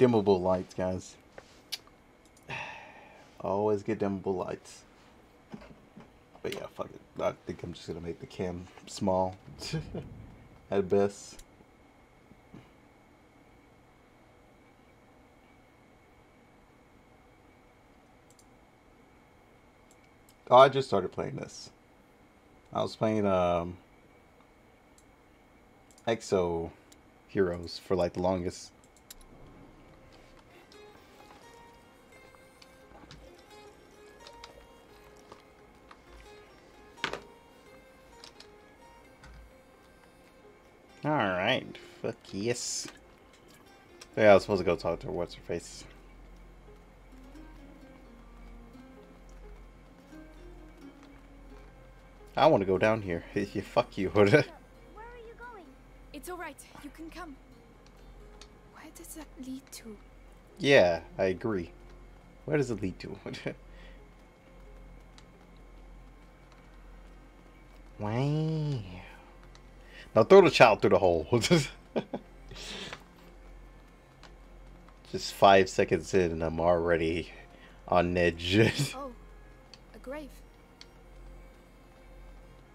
dimmable lights, guys. Always get dimmable lights. But yeah, fuck it. I think I'm just gonna make the cam small at best. Oh, I just started playing this. I was playing um Exo Heroes for like the longest. Alright, fuck yes. Yeah, I was supposed to go talk to her. What's her face? I want to go down here. Fuck you. Where are you going? It's alright, you can come. Where does that lead to? yeah, I agree. Where does it lead to? wow. Now throw the child through the hole. Just five seconds in and I'm already on edge. Oh, a grave.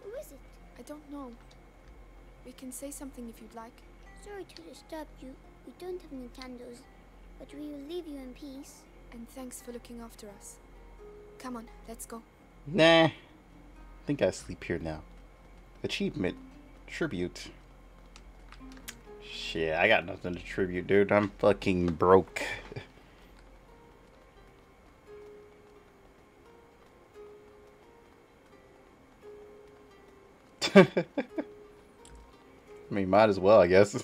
Who is it? I don't know. We can say something if you'd like. Sorry to disturb you. We don't have any candles, but we will leave you in peace. And thanks for looking after us. Come on, let's go. nah. I think I sleep here now. Achievement. Tribute. Shit, I got nothing to tribute, dude. I'm fucking broke. I mean, might as well, I guess.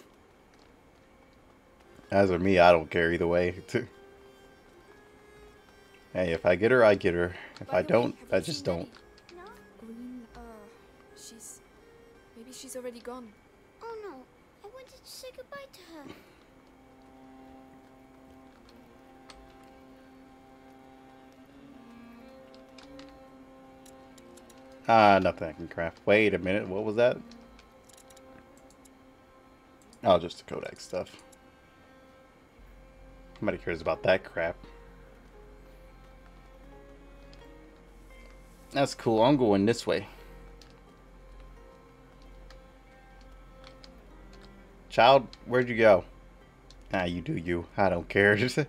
As for me, I don't care either way. hey, if I get her, I get her. If I don't, I just don't. She's already gone. Oh no. I wanted to say goodbye to her. Ah, nothing I can craft. Wait a minute, what was that? Oh, just the codex stuff. Nobody cares about that crap. That's cool. I'm going this way. Child, where'd you go? Ah, you do you. I don't care.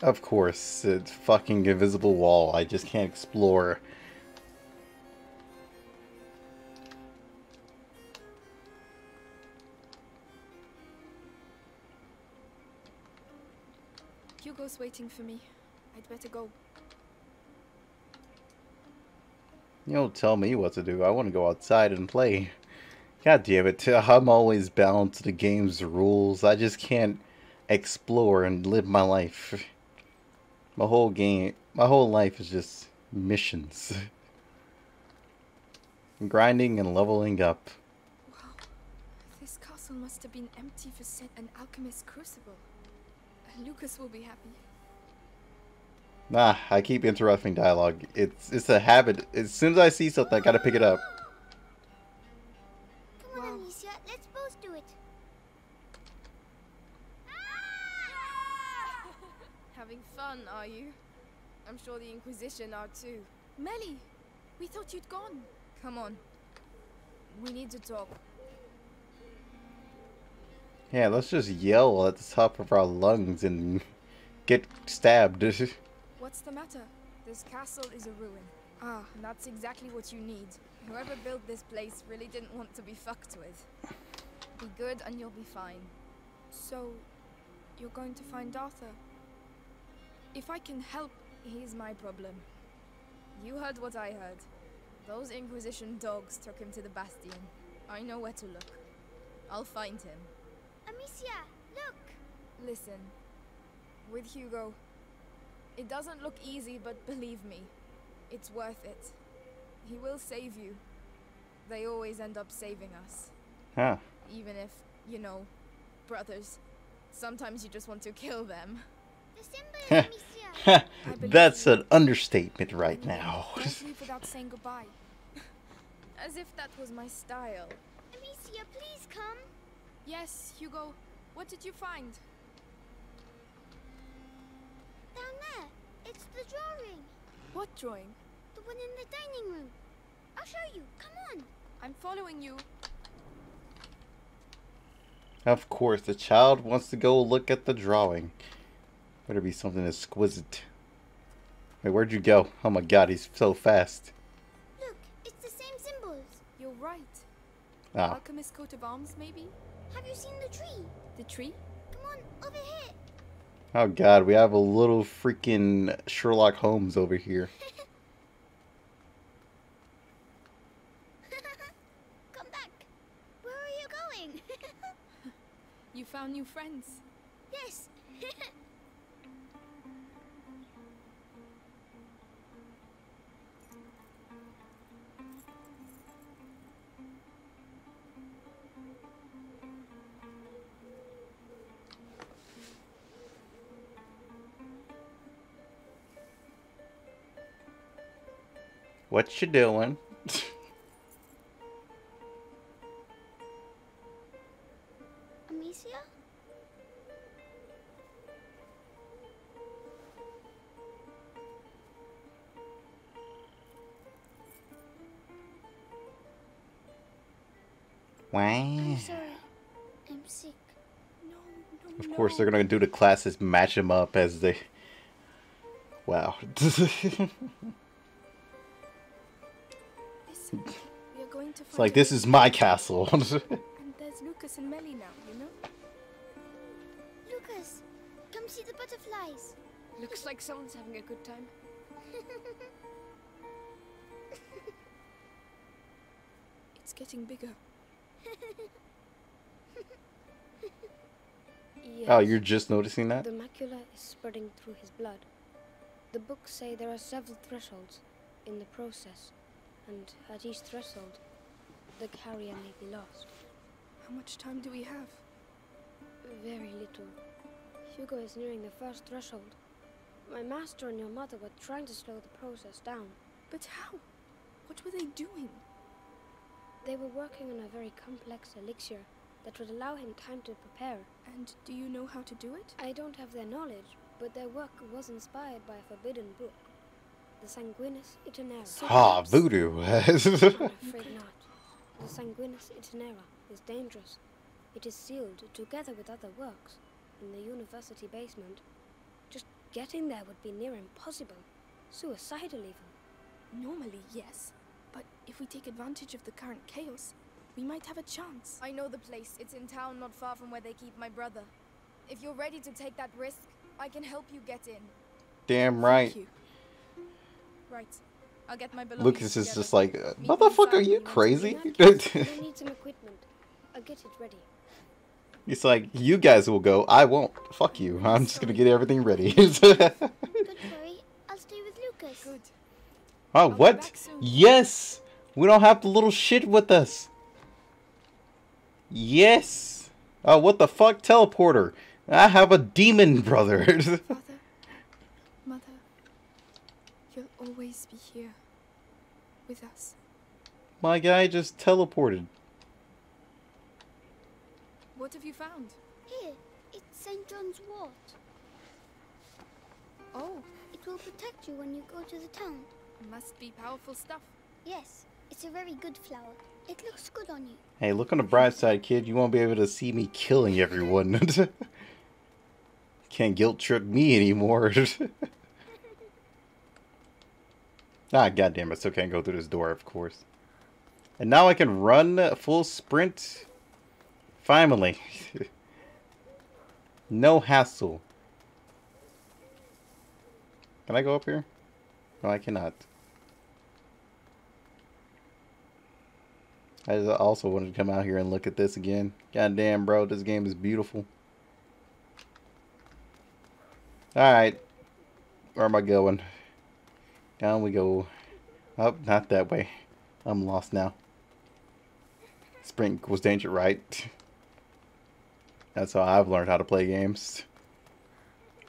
of course, it's fucking invisible wall. I just can't explore. Hugo's waiting for me. I'd better go. You don't tell me what to do. I want to go outside and play. God damn it. I'm always bound to the game's rules. I just can't explore and live my life. My whole game, my whole life is just missions. Grinding and leveling up. Wow. This castle must have been empty for set an alchemist's crucible. Lucas will be happy. Nah, I keep interrupting dialogue. It's it's a habit. As soon as I see something, I gotta pick it up. Come on, Wow. Amicia. Let's both do it. Ah! Having fun, are you? I'm sure the Inquisition are too. Mélie, we thought you'd gone. Come on. We need to talk. Yeah, let's just yell at the top of our lungs and get stabbed. What's the matter? This castle is a ruin, Ah, that's exactly what you need. Whoever built this place really didn't want to be fucked with. Be good and you'll be fine. so you're going to find Arthur? If I can help, He's my problem. You heard what I heard. Those Inquisition dogs took him to the Bastion. I know where to look. I'll find him. Amicia, look. Listen, with Hugo, it doesn't look easy, but believe me, it's worth it. He will save you. They always end up saving us. huh. Even if, you know, brothers, sometimes you just want to kill them. The symbol, Amicia. believe That's an understatement right now. Don't leave without saying goodbye. As if that was my style. Amicia, please come. Yes, Hugo. What did you find? Down there. It's the drawing. What drawing? The one in the dining room. I'll show you. Come on. I'm following you. Of course, the child wants to go look at the drawing. Better be something exquisite. Wait, where'd you go? Oh my god, he's so fast. Look, it's the same symbols. You're right. Ah, Alchemist coat of arms, maybe? Have you seen the tree? The tree? Come on, over here. Oh god, we have a little freaking Sherlock Holmes over here. Come back. Where are you going? You found new friends. What you doing? Amicia? Wow. I'm sorry. I'm sick. No, no, Of course, they're gonna do the classes, match them up as they. Wow. it's like this is my castle. And there's Lucas and Mélie now, you know? Lucas, come see the butterflies. Looks like someone's having a good time. It's getting bigger. Yes, oh, you're just noticing that? The macula is spreading through his blood. The books say there are several thresholds in the process, and at each threshold, the carrier may be lost. How much time do we have? Very little. Hugo is nearing the first threshold. My master and your mother were trying to slow the process down. But how? What were they doing? They were working on a very complex elixir that would allow him time to prepare. And do you know how to do it? I don't have their knowledge, but their work was inspired by a forbidden book, the Sanguinis Itinera. So Ah, voodoo. I'm afraid not. The Sanguinis Itinera is dangerous. It is sealed together with other works in the university basement. Just getting there would be near impossible. Suicidal even. Normally, yes. But if we take advantage of the current chaos, we might have a chance. I know the place. It's in town not far from where they keep my brother. If you're ready to take that risk, I can help you get in. Damn right. Thank you. Right. I'll get my belongings Lucas is together. just like, uh, Meet me motherfucker, are you when you want to crazy? In I need some equipment. I'll get it ready. He's like, you guys will go. I won't. Fuck you. I'm just gonna get everything ready. Don't worry, I'll stay with Lucas. Good. oh, I'll what? Yes! We don't have the little shit with us. Yes! Oh, what the fuck? Teleporter. I have a demon brother. Father, Mother, you'll always be here with us. My guy just teleported. What have you found? Here, it's St. John's wort. Oh, It will protect you when you go to the town. must be powerful stuff. Yes, it's a very good flower. It looks good on you. Hey, look on the bright side, kid. You won't be able to see me killing everyone. Can't guilt trip me anymore. ah, goddamn! I still can't go through this door, of course. And now I can run full sprint. Finally. no hassle. Can I go up here? No, I cannot. I also wanted to come out here and look at this again. God damn, bro, this game is beautiful. Alright. Where am I going? Down we go. Up, not that way. I'm lost now. Sprint equals danger, right? That's how I've learned how to play games.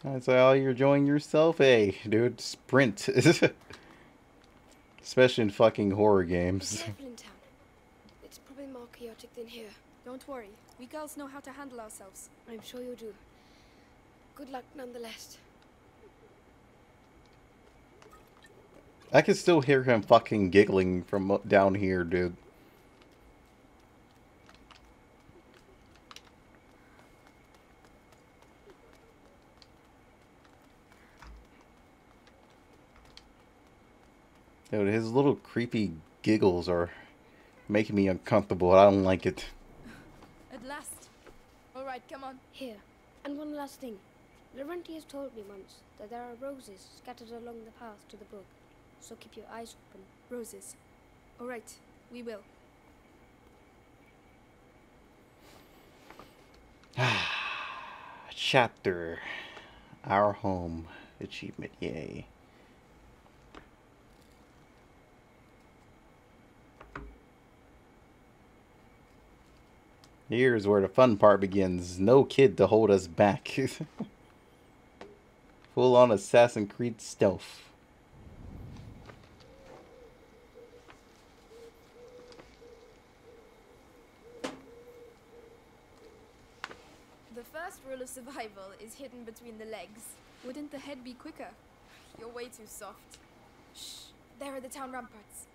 That's how you're enjoying yourself? Hey, dude, sprint. Especially in fucking horror games. It's probably more chaotic than here. Don't worry. We girls know how to handle ourselves. I'm sure you do. Good luck nonetheless. I can still hear him fucking giggling from down here, dude. Dude, his little creepy giggles are making me uncomfortable. I don't like it. At last. All right, come on. Here, and one last thing. Laurentius told me once that there are roses scattered along the path to the brook, so keep your eyes open. Roses. All right, we will. Chapter. Our home. Achievement. Yay. Here's where the fun part begins. No kid to hold us back. Full on Assassin's Creed stealth. The first rule of survival is hidden between the legs. Wouldn't the head be quicker? You're way too soft. Shh. There are the town ramparts.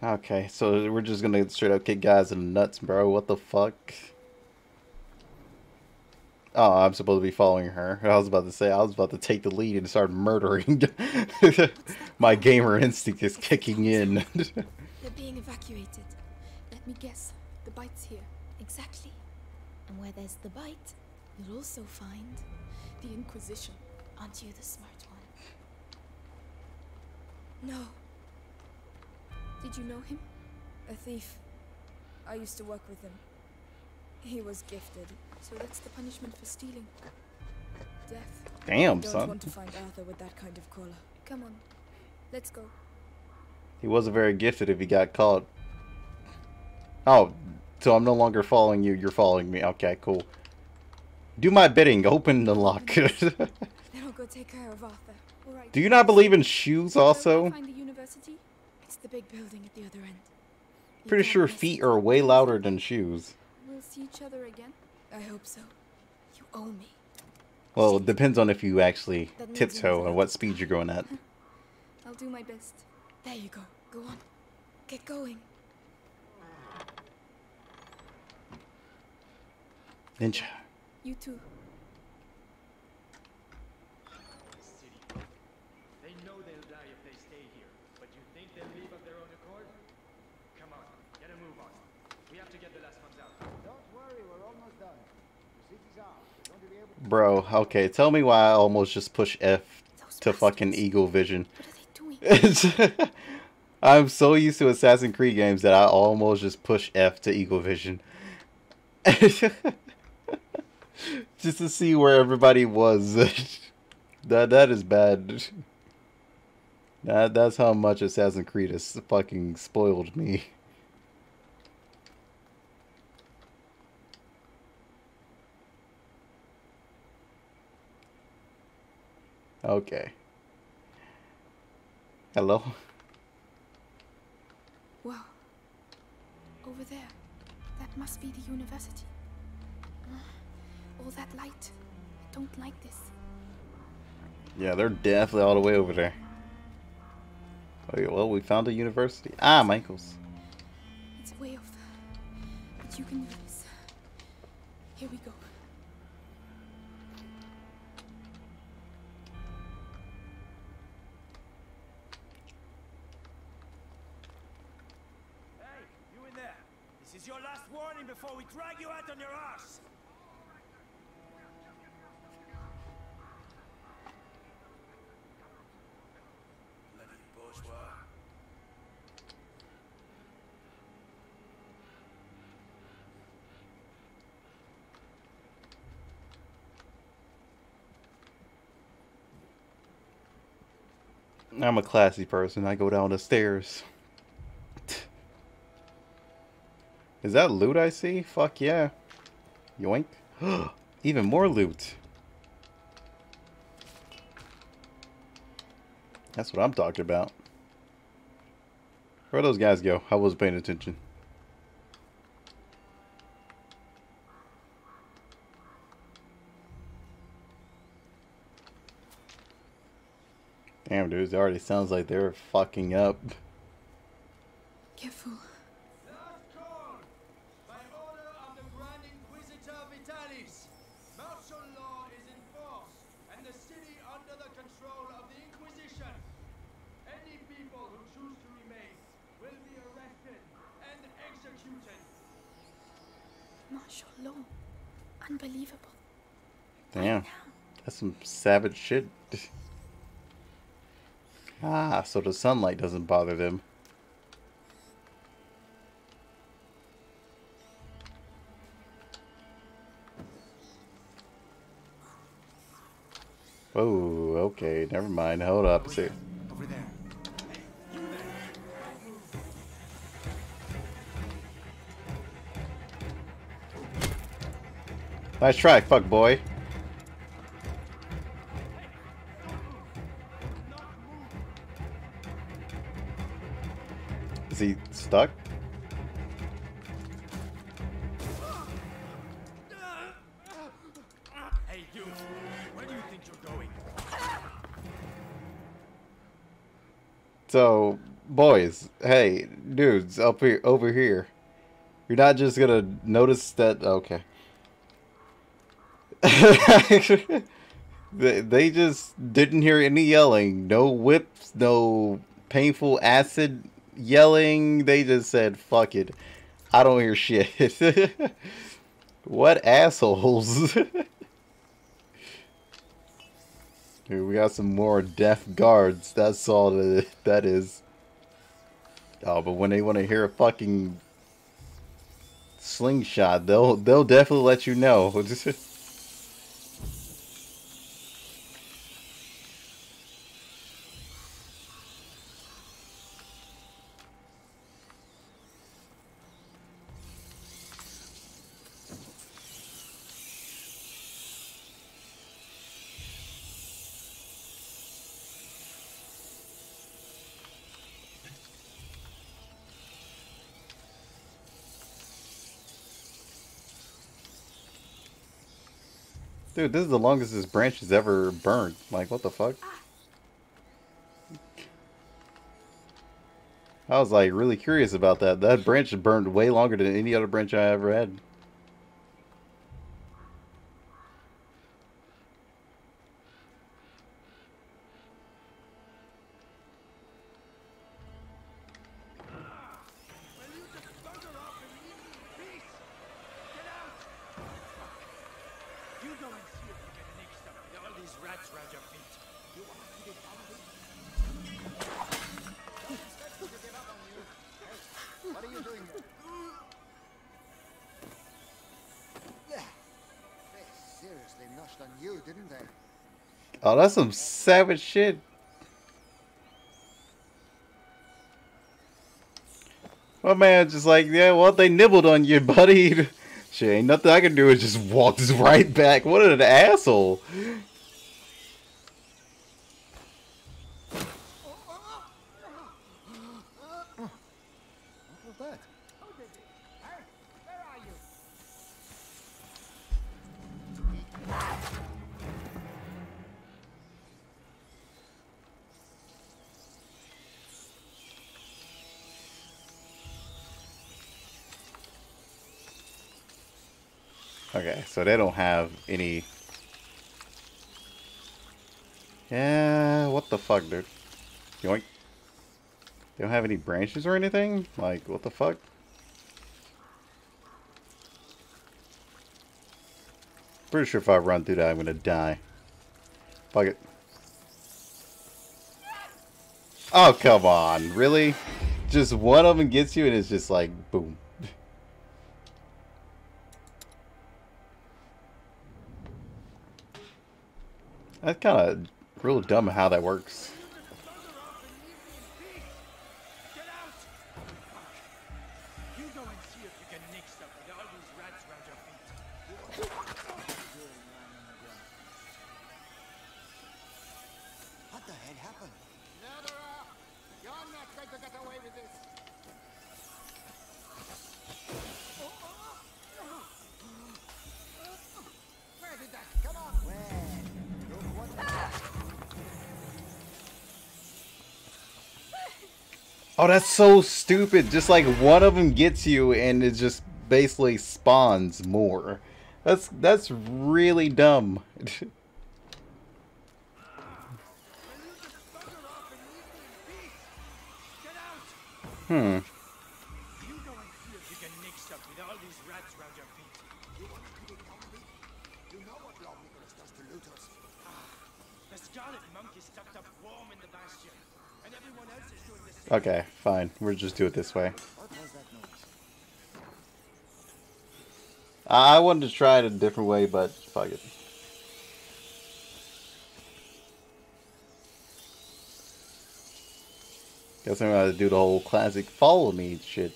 Okay, so we're just gonna straight up kick guys in the nuts, bro. What the fuck? Oh, I'm supposed to be following her. I was about to say, I was about to take the lead and start murdering. My gamer instinct is kicking in. They're being evacuated. Let me guess. The bite's here. Exactly. And where there's the bite, you'll also find The Inquisition. Aren't you the smart one? No. Did you know him? A thief. I used to work with him. He was gifted. So that's the punishment for stealing. Death. Damn, Don't son. want to find Arthur with that kind of collar. Come on. Let's go. He wasn't very gifted if he got caught. Oh, so I'm no longer following you. You're following me. Okay, cool. Do my bidding. Open the lock. Then I'll go take care of Arthur. All right. Do you not believe in shoes Where will I also? find the university? It's the big building at the other end. Pretty sure feet are way louder than shoes. We'll see each other again. I hope so. You owe me. Well, it depends on if you actually tiptoe and what speed you're going at. I'll do my best. There you go. Go on. Get going. Ninja. You too. They know they'll die if they stay here, but you think they'll leave of their own accord? Come on, get a move on. We have to get the last ones out. Don't worry, we're almost done. The city's ours. We're going to be able to Bro, okay, tell me why I almost just push F Those to fucking. Eagle Vision. What are they doing? I'm so used to Assassin's Creed games that I almost just push F to Eagle Vision. just to see where everybody was. that that is bad. That that's how much Assassin's Creed has fucking spoiled me. Okay. Hello? Wow. Over there. That must be the university. All that light. I don't like this. Yeah, they're definitely all the way over there. Okay, well, we found a university. Ah, Michaels. It's way off. But you can do this. Here we go. Hey, you in there! This is your last warning before we drag you out on your ass! I'm a classy person. I go down the stairs. Is that loot I see? Fuck yeah. Yoink. Even more loot. That's what I'm talking about. Where those guys go? I wasn't paying attention. Damn, dude, it already sounds like they're fucking up. Careful. Last call! By order of Grand Inquisitor Vitalis, martial law is in force, and the city under the control of the Inquisition. Any people who choose to remain will be arrested and executed. Martial law. Unbelievable. Damn, that's some savage shit. ah, so the sunlight doesn't bother them. Oh, okay, never mind. Hold up. See. Over there. Nice try, fuck boy. Stuck? Hey, you! Where do you think you're going? So, boys, hey, dudes, up here, over here. You're not just gonna notice that. Okay. they, they just didn't hear any yelling. No whips, no painful acid yelling. They just said, fuck it. I don't hear shit. what assholes. Dude, we got some more deaf guards. That's all that, that is. Oh, but when they want to hear a fucking slingshot, they'll they'll definitely let you know. Dude, this is the longest this branch has ever burned. Like, what the fuck? I was like really curious about that. That branch burned way longer than any other branch I ever had. That's some savage shit. My man just like, yeah, well, they nibbled on you, buddy. Shit, ain't nothing I can do. Is just walks right back. What an asshole. So they don't have any. Yeah, what the fuck, dude? Yoink. They don't have any branches or anything? Like, what the fuck? Pretty sure if I run through that, I'm gonna die. Fuck it. Oh, come on. Really? Just one of them gets you and it's just like, boom. That's kind of real dumb how that works. Oh, that's so stupid. Just like one of them gets you and it just basically spawns more. That's that's really dumb. hmm. You don't feel you get mixed up with all these rats around your feet. You want to keep it from me? You know what Lord Nicholas does to looters. The scarlet monkey stuck up warm in the bastion, and everyone else is doing the same. Okay, fine. We'll just do it this way. What was that noise? I wanted to try it a different way, but fuck it. Guess I'm gonna do the whole classic follow me shit.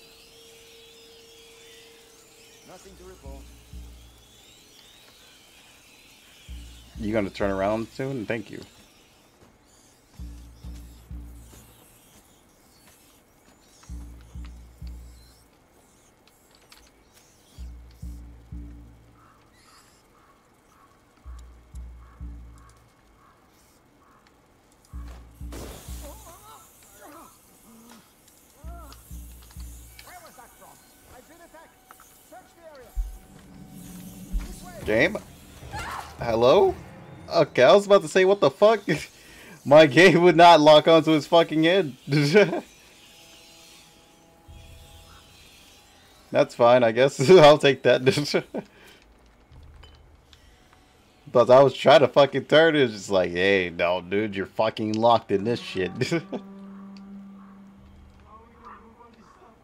Nothing to report. You gonna turn around soon? Thank you. Game? Hello? Uh, okay, I was about to say, what the fuck? My game would not lock onto his fucking head. That's fine, I guess. I'll take that. but I was trying to fucking turn it. It's just like, hey, no, dude, you're fucking locked in this shit. what a fucking hops. But what about that things? You saw what they do to people? We have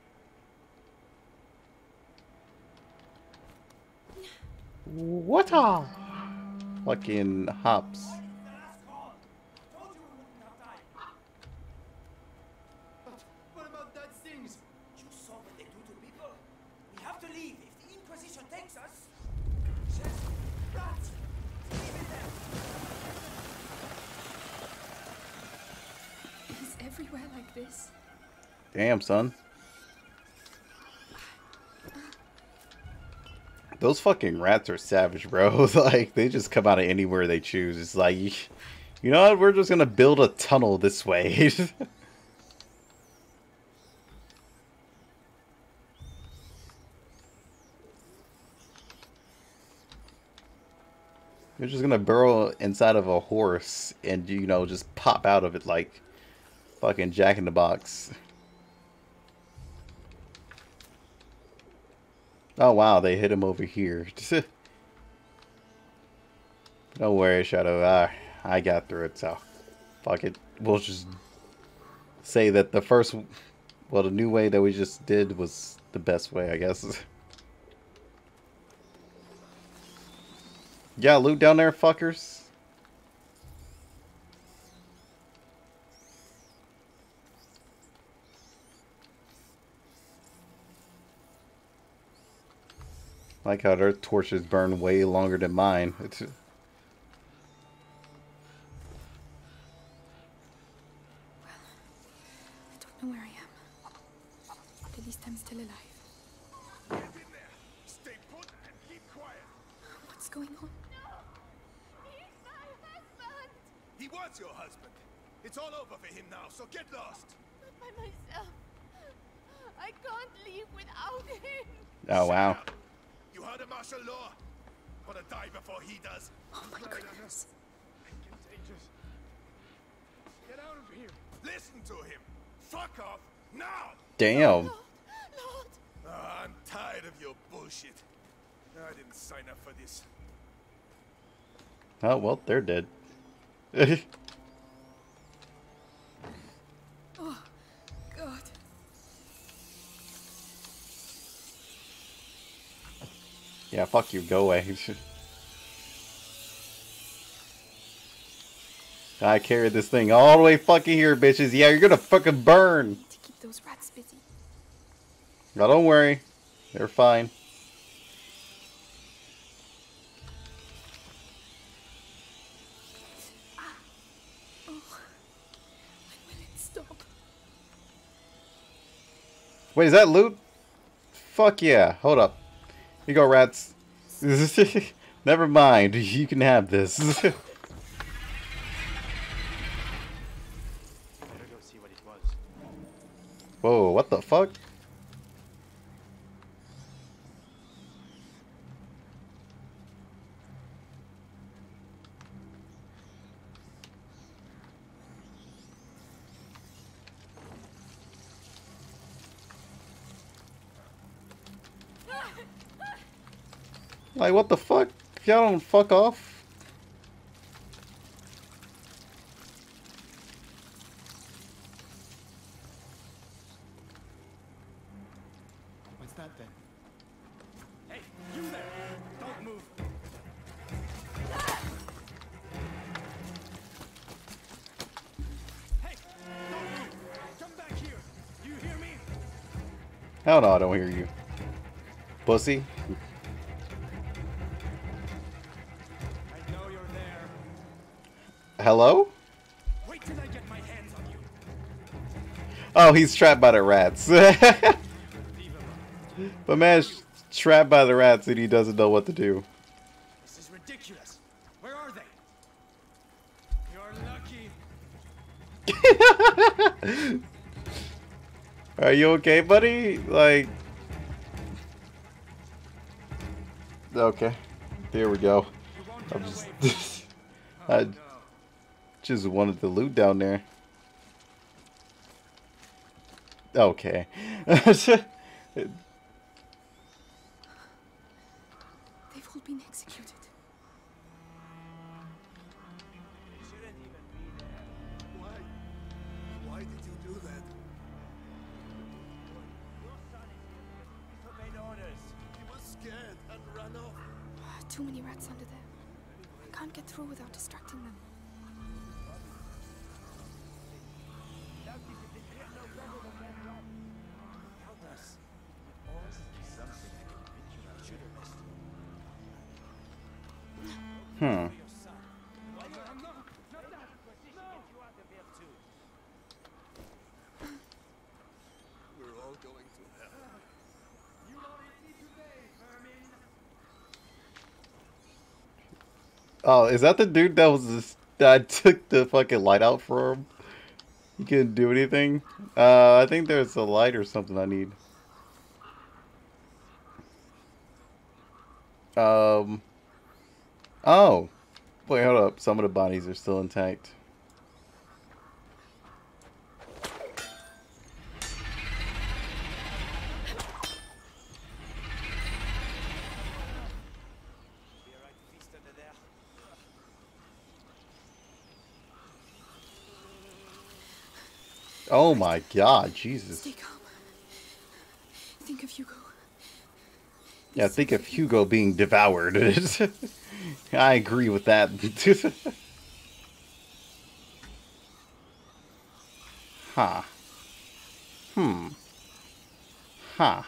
to leave if the Inquisition takes us. Yes, rats! Leave it there! He's everywhere like this. Damn, son. Those fucking rats are savage, bro. like, they just come out of anywhere they choose. It's like, you know what? We're just gonna build a tunnel this way. You're just gonna burrow inside of a horse and, you know, just pop out of it like fucking Jack in the Box. Oh wow, they hit him over here. Don't worry, Shadow. I, I got through it, so fuck it. We'll just say that the first, well, the new way that we just did was the best way, I guess. yeah, loot down there, fuckers. Like how their torches burn way longer than mine. It's I don't know where I am. But at least I'm still alive. Get in there! Stay put and keep quiet! What's going on? He's my husband! He was your husband! It's all over for him now, so get lost! Not by myself. I can't leave without him. oh wow. Shut up. You heard of martial law? Wanna die before he does? Oh my goodness. Contagious. Get out of here! Listen to him! Fuck off! Now! Damn. Lord, Ah, I'm tired of your bullshit. I didn't sign up for this. Oh well, they're dead. Oh, God. yeah, fuck you. Go away. I carried this thing all the way fucking here, bitches. Yeah, you're gonna fucking burn. To keep those rats busy. Now don't worry. They're fine. Oh. When will it stop? Wait, is that loot? Fuck yeah. Hold up. Here you go, rats. Never mind. You can have this. Whoa, what the fuck? Like, what the fuck? Y'all don't fuck off. What's that then? Hey, you there! Don't move! Hey, don't move! Come back here! Do you hear me? Hell no, I don't hear you. Pussy. I know you're there. Hello? Wait till I get my hands on you. Oh, he's trapped by the rats. But man's trapped by the rats and he doesn't know what to do. This is ridiculous. Where are they? You're lucky. Are you okay, buddy? Like... Okay. Here we go. I'm just... I just wanted the loot down there. Okay. vermin. Oh, is that the dude that was this, that took the fucking light out for him? He couldn't do anything. Uh, I think there's a light or something I need. Um. Oh. Wait, hold up. Some of the bodies are still intact. Oh my god, Jesus. Stay calm. Think of Hugo. Yeah, think of Hugo being devoured. I agree with that. huh. Hmm. Huh.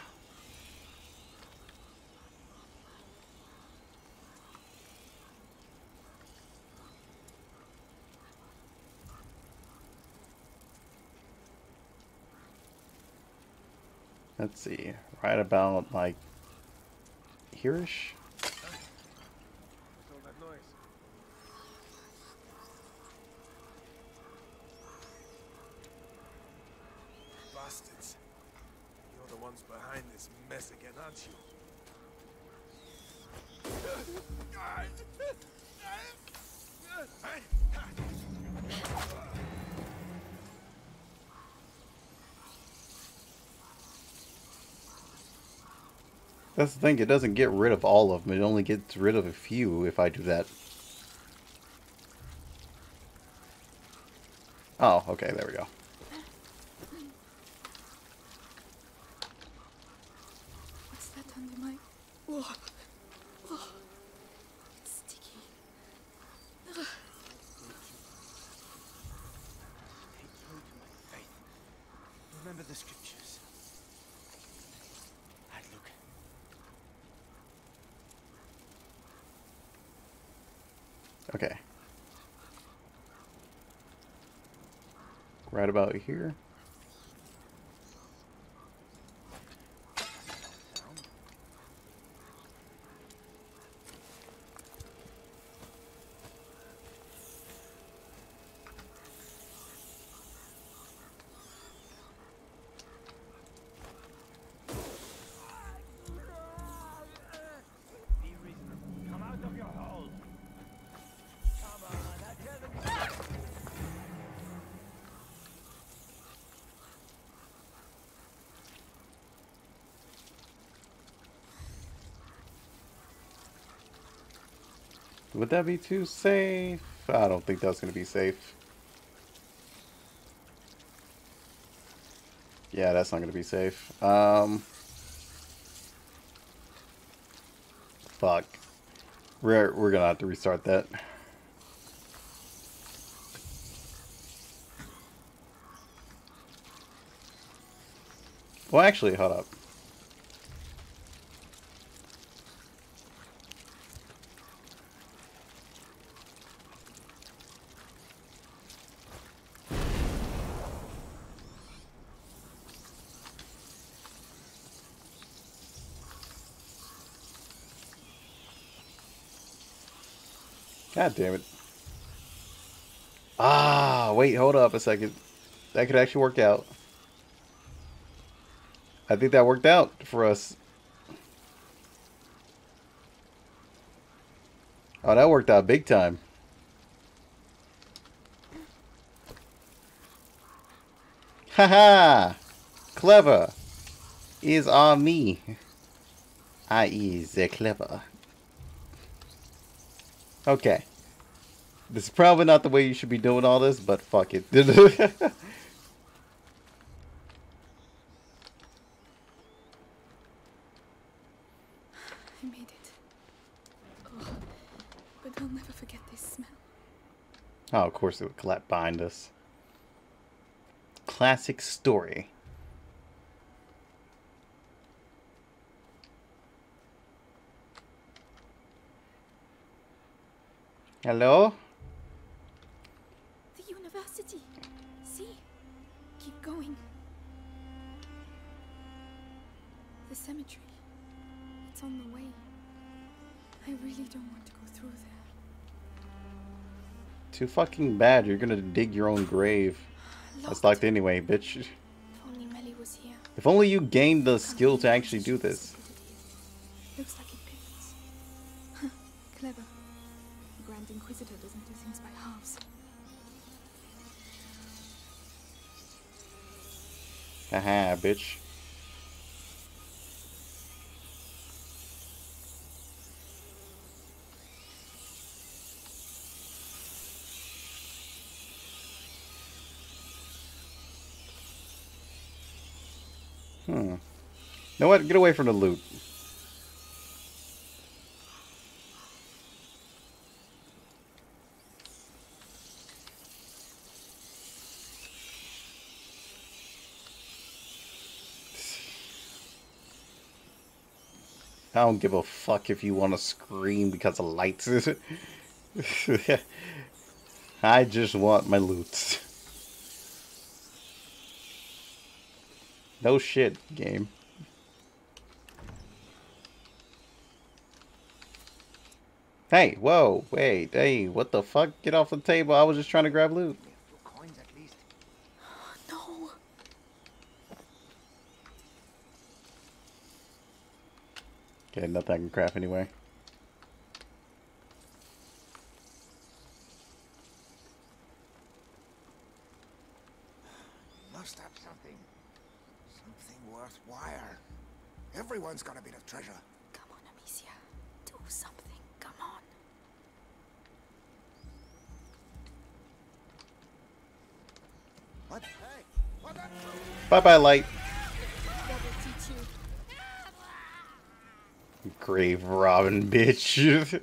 Let's see. Right about like hereish? That's the thing, it doesn't get rid of all of them. It only gets rid of a few if I do that. Oh, okay, there we go. What's that under my. Oh. Oh. It's sticky. Ugh. Stay true to my faith. Remember the scriptures. I'd look. Okay. Right about here. Would that be too safe? I don't think that's going to be safe. Yeah, that's not going to be safe. Um, fuck. We're, we're going to have to restart that. Well, actually, hold up. God damn it. Ah, wait, hold up a second. That could actually work out. I think that worked out for us. Oh, that worked out big time. Haha! Clever is on me. I.e. the clever. Okay. This is probably not the way you should be doing all this, but fuck it. I made it. Oh, but I'll never forget this smell. oh, of course it would collapse behind us. Classic story. Hello? The university. See? Keep going. The cemetery. It's on the way. I really don't want to go through there. Too fucking bad. You're gonna dig your own grave. That's locked anyway, bitch. If only Mélie was here. If only you gained the skill to actually do this. Haha, bitch. Hmm. You know what? Get away from the loot. I don't give a fuck if you want to scream because of lights. I just want my loot. No shit, game. Hey, whoa, wait, hey, what the fuck? Get off the table. I was just trying to grab loot. Two coins at least. No! Okay, nothing I can craft anyway. Must have something. Something worthwhile. Everyone's got a bit of treasure. Come on, Amicia. Do something. Come on. What? Hey, what? Bye bye, light. That will teach you. Robbing bitch.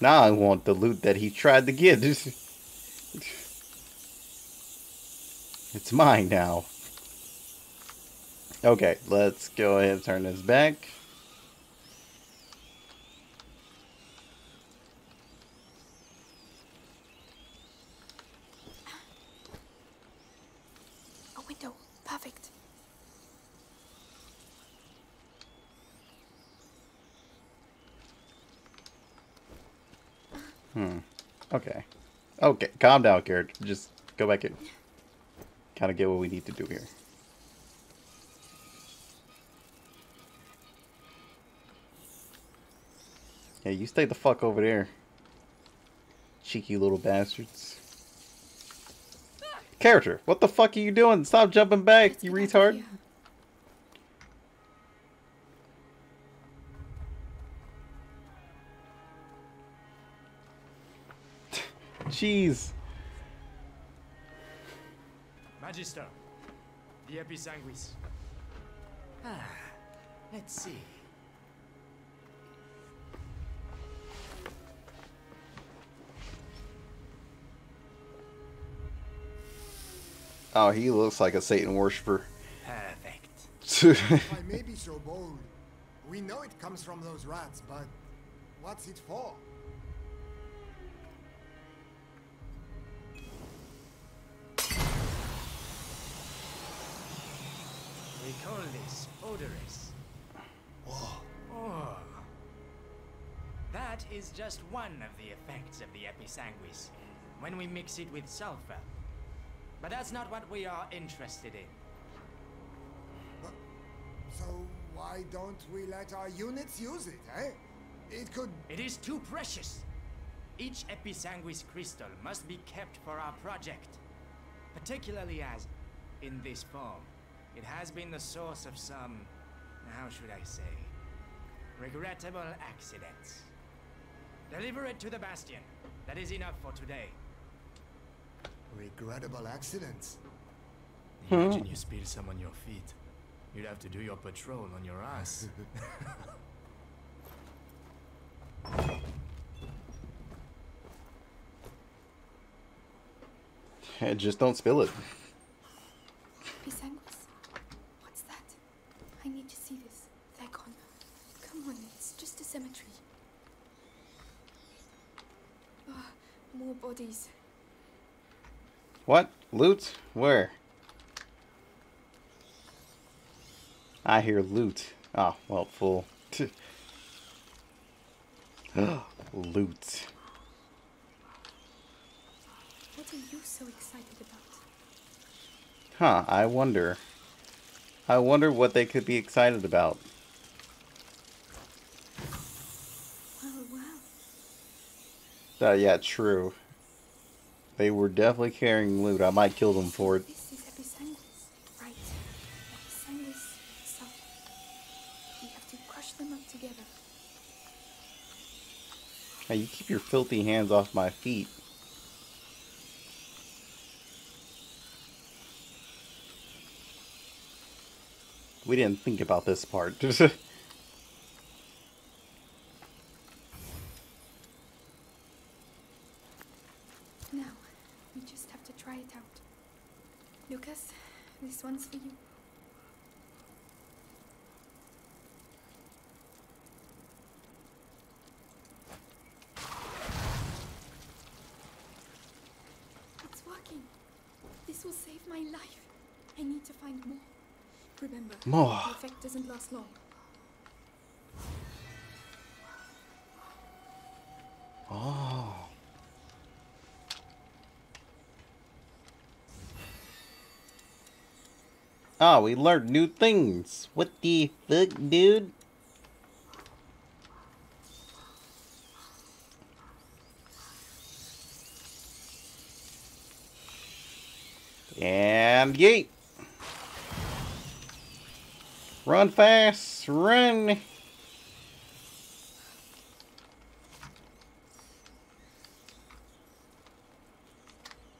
now I want the loot that he tried to get. It's mine now. Okay, let's go ahead and turn this back. A window. Perfect. Hmm. Okay. Okay, calm down, Garrett. Just go back in. Kind of get what we need to do here. Yeah, you stay the fuck over there. Cheeky little bastards. Character, what the fuck are you doing? Stop jumping back, you get out of retard. Here. Jeez. Magister, the Episanguis. Ah, let's see. Oh, he looks like a Satan worshiper. Perfect. I may be so bold, we know it comes from those rats, but what's it for? Call this Odoris. Oh. That is just one of the effects of the episanguis when we mix it with sulfur. But that's not what we are interested in. So why don't we let our units use it, eh? It could... It is too precious. Each episanguis crystal must be kept for our project. Particularly as, in this form, it has been the source of some, how should I say, regrettable accidents. Deliver it to the Bastion. That is enough for today. Regrettable accidents. Hmm? Imagine you spill some on your feet. You'd have to do your patrol on your ass. Just don't spill it. Pisanguis? What's that? I need to see this. They're gone. Come on, it's just a cemetery. Ah, more bodies. What? Loot? Where? I hear loot. Oh, well, fool. loot. What are you so excited about? Huh, I wonder. I wonder what they could be excited about. Well, well. Uh, yeah, true. They were definitely carrying loot. I might kill them for it. This. Right. Episanguis itself. We have to crush them up together. Hey, you keep your filthy hands off my feet. We didn't think about this part. Now, we just have to try it out. Lucas, this one's for you. It's working. This will save my life. I need to find more. Remember, More. the effect doesn't last long. oh. Ah, we learned new things. What the fuck, dude? And yeet. Run fast, run.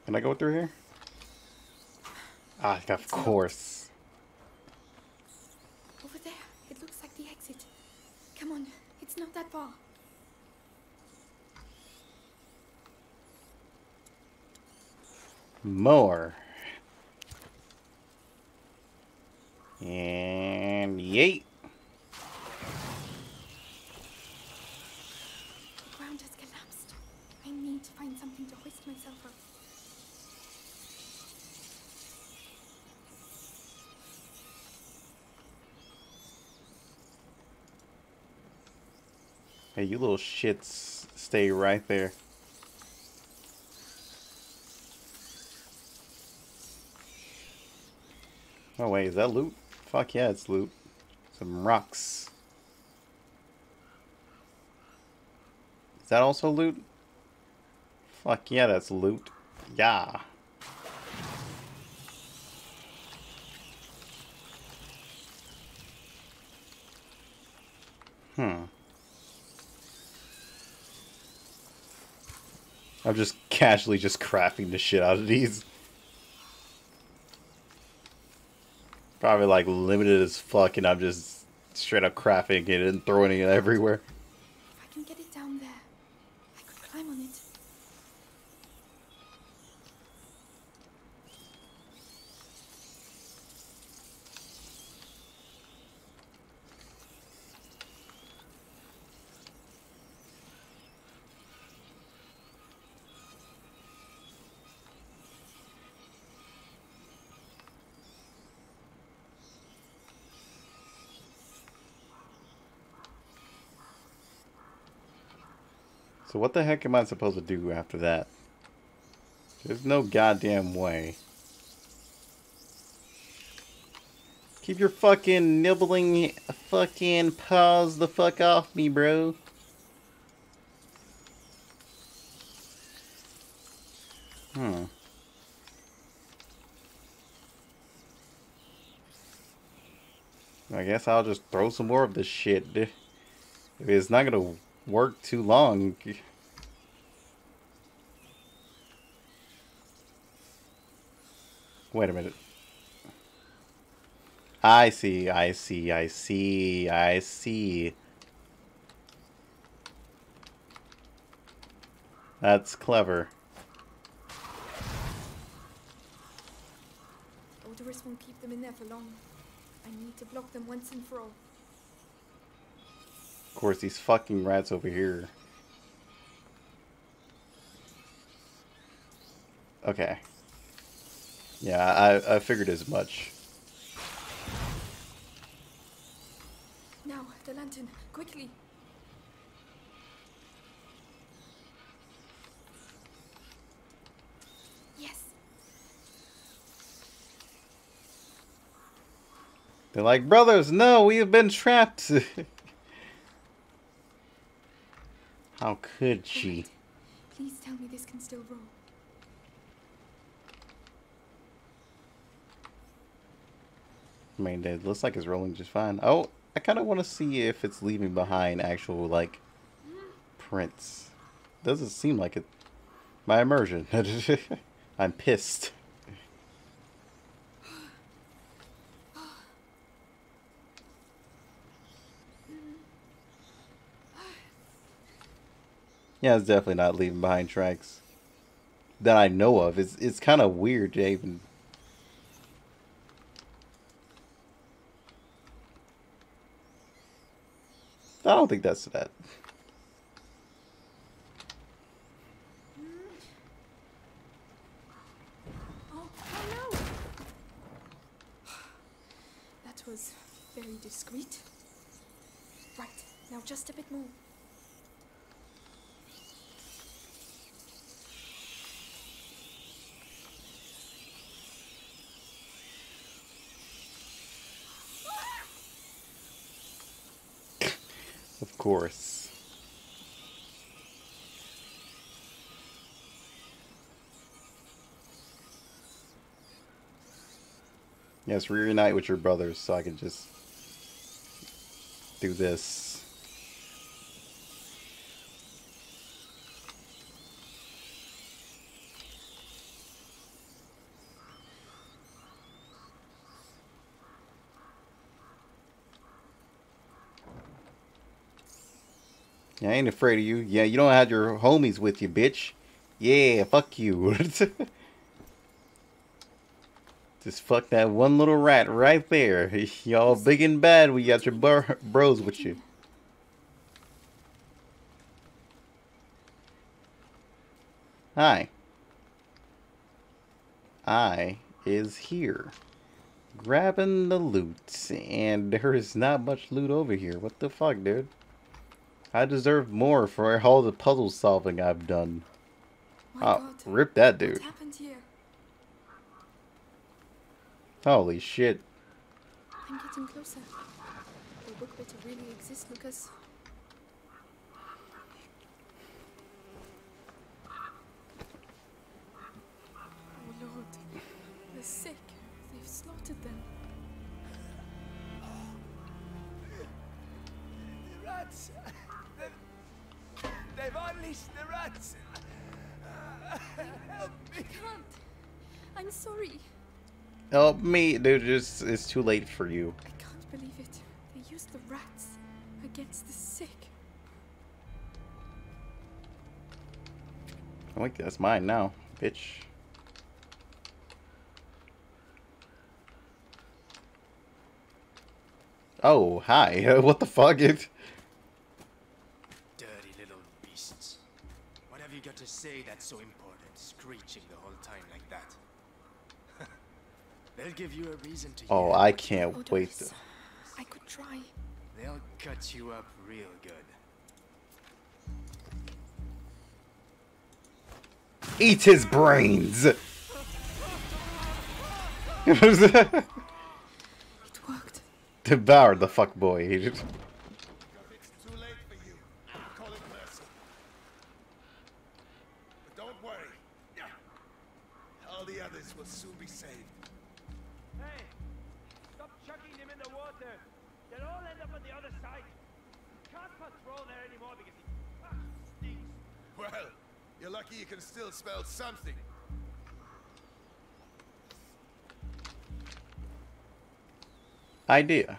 Can I go through here? Ah, of course. Over there, it looks like the exit. Come on, it's not that far. More. And yeet. The ground has collapsed. I need to find something to hoist myself up. Hey, you little shits stay right there. Oh wait, is that loot? Fuck yeah, it's loot. Some rocks. Is that also loot? Fuck yeah, that's loot. Yeah. Hmm. I'm just casually just crafting the shit out of these. Probably like limited as fuck and I'm just straight up crafting it and throwing it everywhere. What the heck am I supposed to do after that? There's no goddamn way. Keep your fucking nibbling fucking paws the fuck off me, bro. Hmm. I guess I'll just throw some more of this shit. If it's not gonna work too long. Wait a minute. I see, I see, I see, I see. That's clever. Odoris won't keep them in there for long. I need to block them once and for all. Of course, these fucking rats over here. Okay. Yeah, I, I figured as much. Now, the lantern, quickly. Yes, They're like, brothers, no, we have been trapped. How could she? please tell me this can still roll. I mean, it looks like it's rolling just fine. Oh, I kind of want to see if it's leaving behind actual, like, prints. Doesn't seem like it. My immersion. I'm pissed. Yeah, it's definitely not leaving behind tracks that I know of. It's it's kind of weird to even. I don't think that's that. Oh, oh no! That was very discreet. Right, now just a bit more. Of course. Yes, reunite with your brothers so I can just do this. Yeah, I ain't afraid of you. Yeah, you don't have your homies with you, bitch. Yeah, fuck you. Just fuck that one little rat right there. Y'all big and bad We got your bro bros with you. Hi. I is here. Grabbing the loot. And there is not much loot over here. What the fuck, dude? I deserve more for all the puzzle solving I've done. My Oh, god. rip that dude. What happened here? Holy shit. I'm getting closer. The book better really exist, Lucas. Oh Lord, the sick. They've slaughtered them. The rats! They've, they've unleashed the rats! Help me! I can't. I'm sorry. Help me, dude. It's, it's too late for you. I can't believe it. They used the rats against the sick. Oh, wait, that's mine now, bitch. Oh, hi. what the fuck? It. Dirty little beasts. What have you got to say that's so important, screeching the whole time like that? They'll give you a reason to Oh. I can't Odoris, wait. To... I could try. They'll cut you up real good. Eat his brains. It worked. Devour the fuck boy. Idea.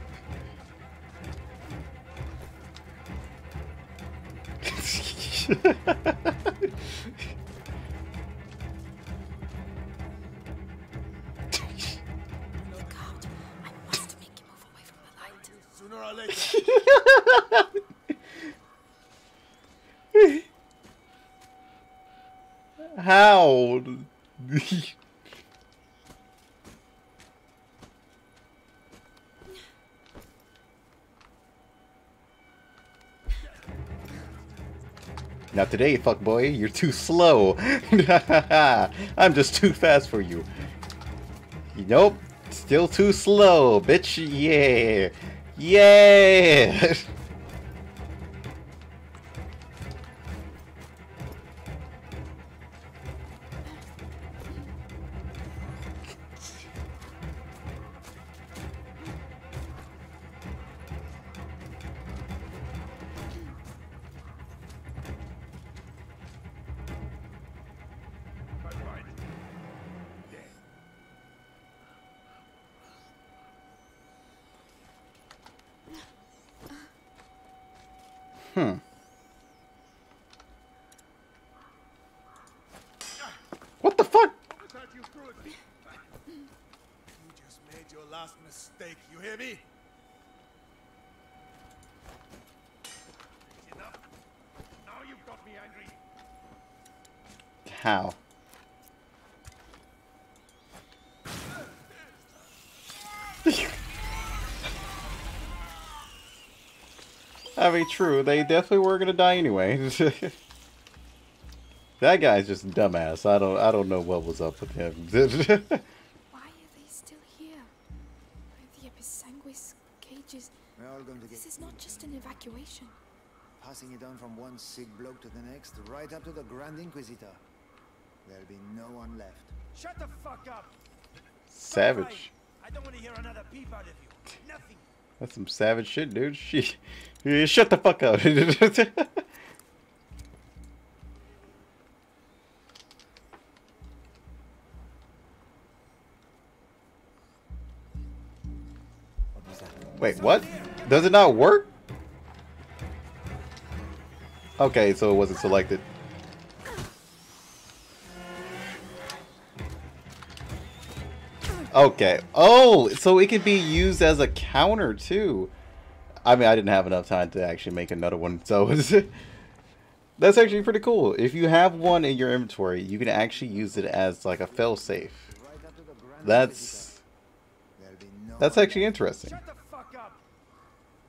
today, fuck boy. You're too slow. I'm just too fast for you. Nope. Still too slow, bitch. Yeah. Yeah. Hmm. What the fuck? You threw at me? You just made your last mistake, you hear me? Enough. Now you've got me angry. How? I mean, true. They definitely were gonna die anyway. that guy's just a dumbass. I don't. I don't know what was up with him. Why are they still here? The Episanguis cages. We're all going to get This is not just an evacuation. passing it on from one sick bloke to the next, right up to the Grand Inquisitor. There'll be no one left. Shut the fuck up. savage. I don't want to hear another peep out of you. Nothing. That's some savage shit, dude. She, shut the fuck up. Wait, what? Does it not work? Okay, so it wasn't selected. Okay. Oh, so it could be used as a counter too. I mean, I didn't have enough time to actually make another one, so that's actually pretty cool. If you have one in your inventory, you can actually use it as like a failsafe. Right up to the Grand That's Inquisitor. There'll be That's actually interesting. Shut the fuck up!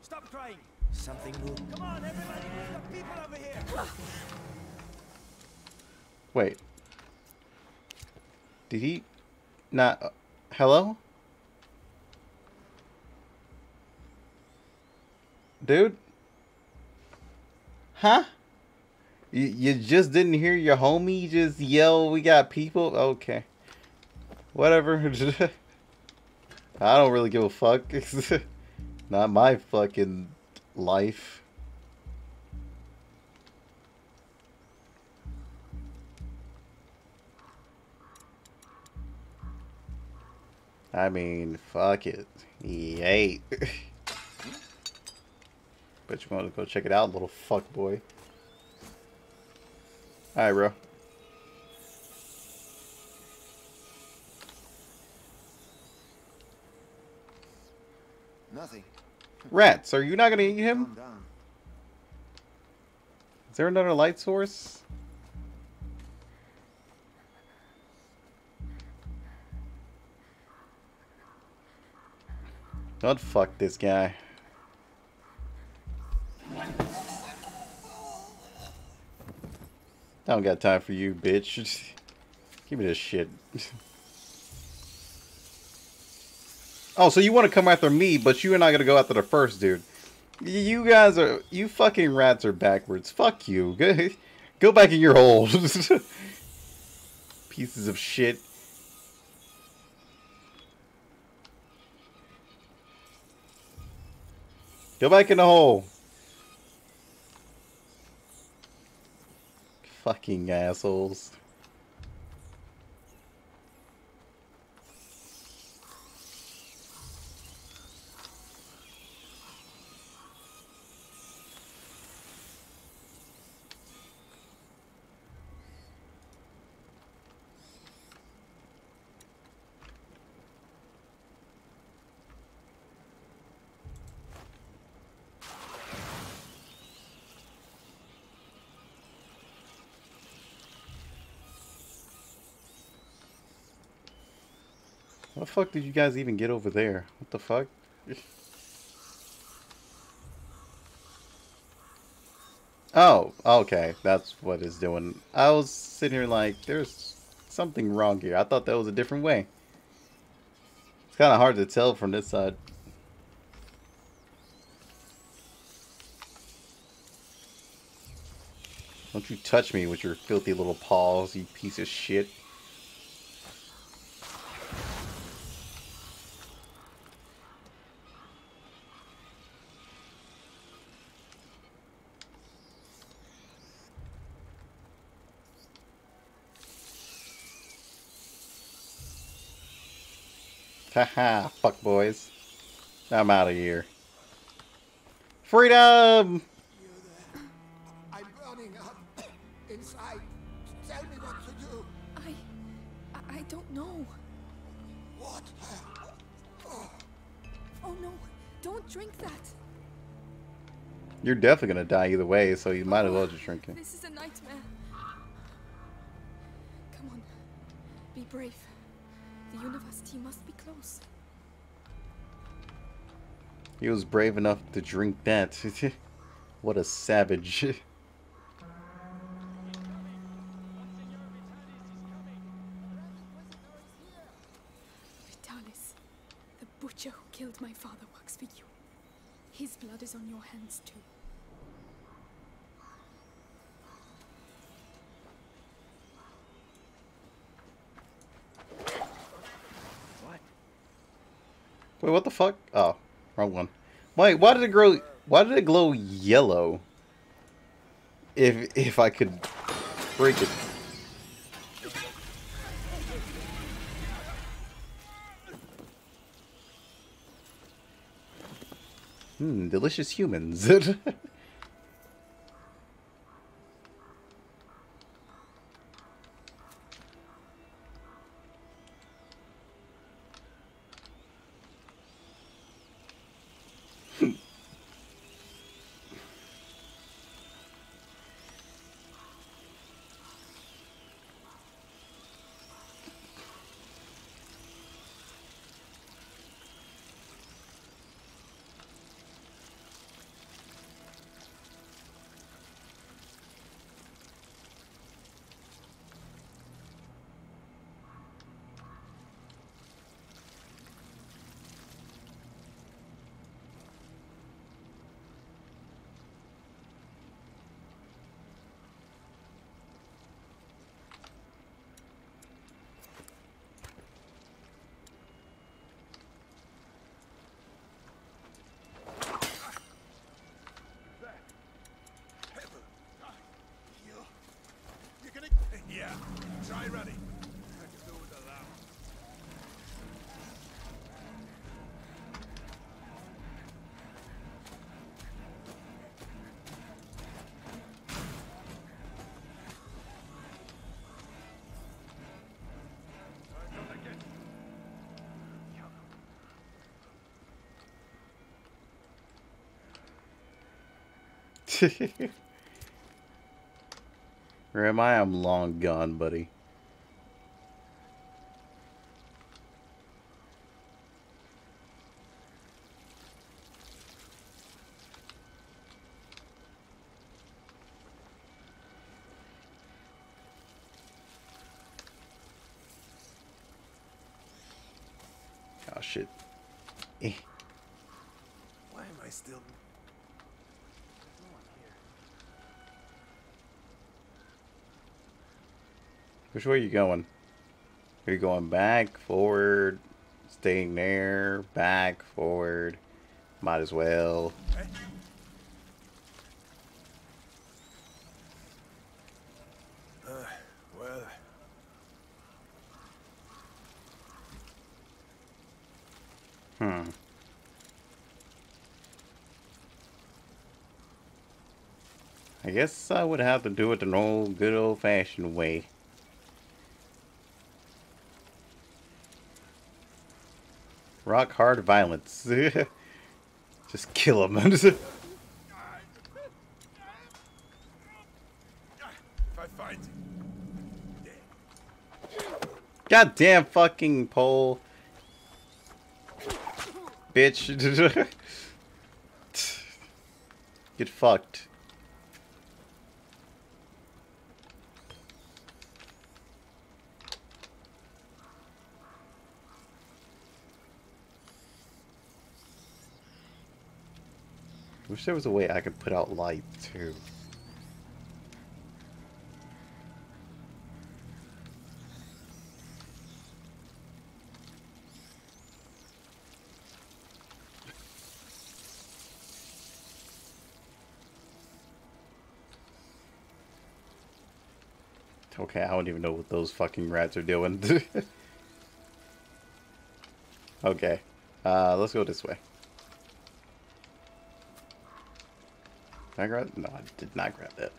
Stop crying! Something will Come on, everybody, the people over here! Wait. Did he not? Hello? Dude? Huh? You, you just didn't hear your homie just yell, we got people? Okay. Whatever. I don't really give a fuck. Not my fucking life. I mean, fuck it. Yay. Bet you want to go check it out, little fuck boy. Alright, bro. Nothing. Rats, are you not gonna eat him? Is there another light source? Don't fuck this guy. I don't got time for you, bitch. Give me this shit. oh, so you want to come after me, but you are not gonna go after the first dude. You guys are, you fucking rats are backwards. Fuck you. Go, go back in your hole. Pieces of shit. Go back in the hole. Fucking assholes. Fuck did you guys even get over there? What the fuck? Oh, okay. That's what it's doing. I was sitting here like, there's something wrong here. I thought that was a different way. It's kind of hard to tell from this side. Don't you touch me with your filthy little paws, you piece of shit. Haha, fuck boys. I'm out of here. Freedom! I'm burning up inside. Tell me what to do. I. I, I don't know. What? Oh no, don't drink that. You're definitely gonna die either way, so you might as well just drink it. This is a nightmare. Come on, be brave. Must be close. He was brave enough to drink that. what a savage. Vitalis, the butcher who killed my father works for you. His blood is on your hands too. Wait, what the fuck? Oh, wrong one. Wait, why did it grow? Why did it glow yellow? If if I could break it. Hmm, delicious humans. Where am I? I'm long gone, buddy. Oh shit. Eh. Why am I still... Which way are you going? Are you going back, forward, staying there, back, forward? Might as well. Uh, well... Hmm. I guess I would have to do it the old good old fashioned way. Rock hard violence. Just kill him. Find Goddamn fucking pole. Bitch. Get fucked. Wish there was a way I could put out light too. Okay, I don't even know what those fucking rats are doing. okay, uh, let's go this way. I grab? No, I did not grab that.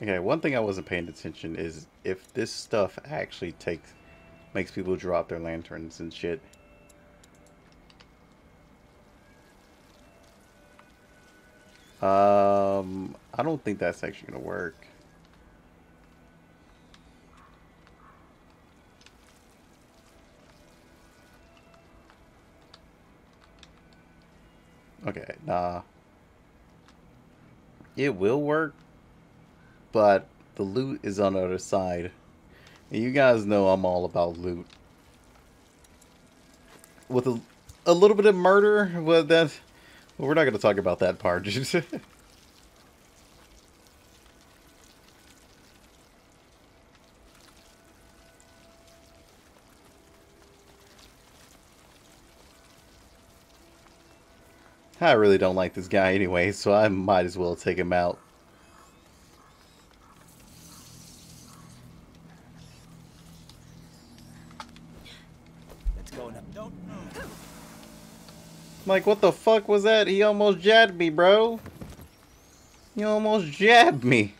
Okay, one thing I wasn't paying attention is if this stuff actually takes makes people drop their lanterns and shit. Um, I don't think that's actually gonna work. Okay, nah. It will work, but the loot is on the other side. And you guys know I'm all about loot. With a, a little bit of murder, well, that, well, we're not going to talk about that part. I really don't like this guy anyway, so I might as well take him out. Let's go now. Don't move. Like, what the fuck was that? He almost jabbed me, bro. He almost jabbed me.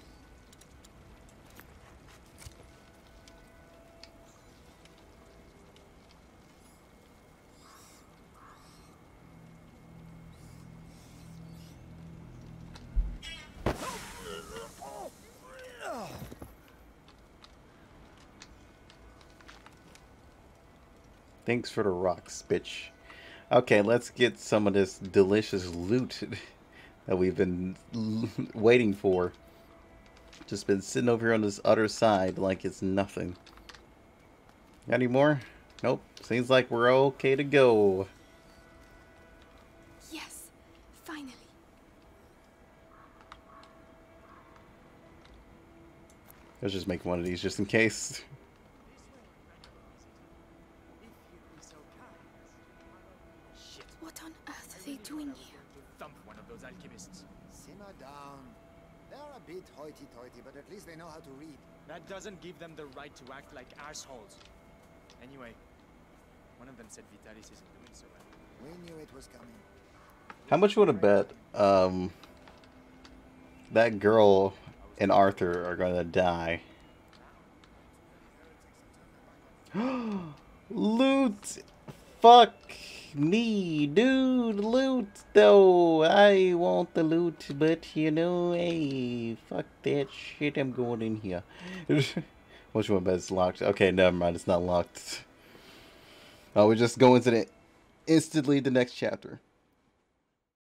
Thanks for the rocks, bitch. Okay, let's get some of this delicious loot that we've been waiting for. Just been sitting over here on this other side like it's nothing. Got any more? Nope. Seems like we're okay to go. Yes, finally. Let's just make one of these just in case. Shit. What on earth are they doing here? Thump one of those alchemists. Simmer down. They're a bit hoity-toity, but at least they know how to read. That doesn't give them the right to act like assholes. Anyway, one of them said Vitalis isn't doing so well. We knew it was coming. How much would have bet um that girl and Arthur are gonna die. loot! Fuck me, dude! Loot, though! I want the loot, but you know, hey, fuck that shit, I'm going in here. Which one, but it's locked. Okay, never mind, it's not locked. Oh, we just go into the instantly the next chapter.